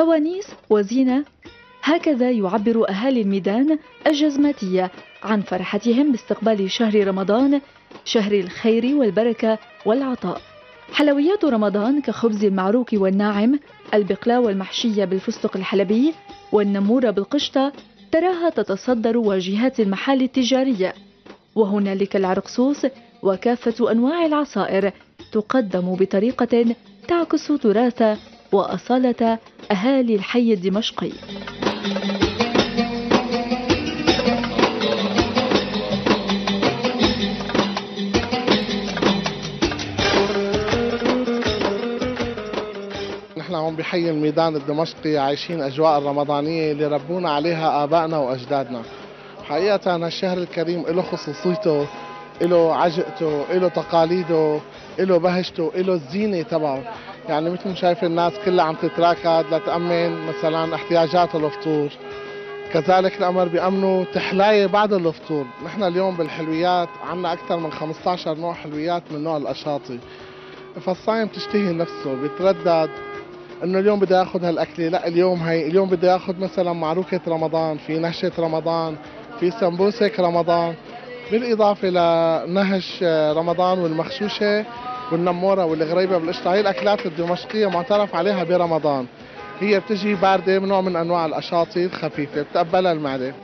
فوانيس وزينة. هكذا يعبر أهالي الميدان الجزماتية عن فرحتهم باستقبال شهر رمضان شهر الخير والبركة والعطاء. حلويات رمضان كخبز المعروك والناعم البقلاوة المحشية بالفستق الحلبي والنمورة بالقشطة تراها تتصدر واجهات المحال التجارية. وهنالك العرقسوس وكافة أنواع العصائر تقدم بطريقة تعكس تراث وأصالة أهالي الحي الدمشقي. نحن هون بحي الميدان الدمشقي عايشين أجواء الرمضانية اللي ربونا عليها آبائنا وأجدادنا. حقيقة الشهر الكريم له خصوصيته له عجقته له تقاليده له بهجته له الزينة تبعه. يعني مثل ما شايف الناس كلها عم تتراكد لتأمن مثلا احتياجات الفطور كذلك الأمر بيأمنوا تحلاية بعد الفطور. نحن اليوم بالحلويات عنا أكثر من 15 نوع حلويات من نوع الأشاطي. فالصايم تشتهي نفسه بيتردد. إنه اليوم بدي اخذ هالأكلة لا اليوم هي اليوم بدي اخذ مثلا معروكة رمضان في نهشة رمضان في سمبوسك رمضان. بالإضافة لنهش رمضان والمخشوشة والنمورة والغريبة بالقشطه هي الأكلات الدمشقية معترف عليها برمضان. هي بتجي باردة نوع من أنواع الاشاطي الخفيفه بتقبلها المعدة.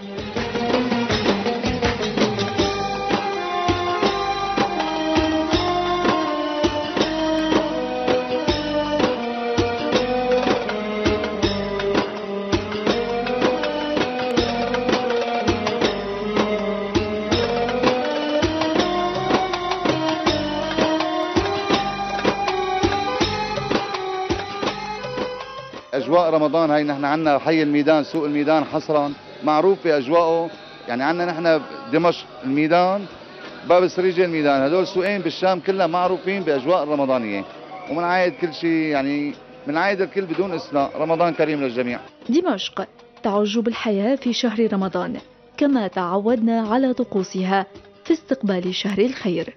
أجواء رمضان هاي نحن عندنا حي الميدان سوق الميدان حصرا معروف بأجواءه. يعني عندنا نحن دمشق الميدان باب السريجة الميدان. هدول سوقين بالشام كلها معروفين بأجواء الرمضانية. ومنعايد كل شيء يعني منعايد الكل بدون استثناء رمضان كريم للجميع. دمشق تعج بالحياة في شهر رمضان كما تعودنا على طقوسها في استقبال شهر الخير.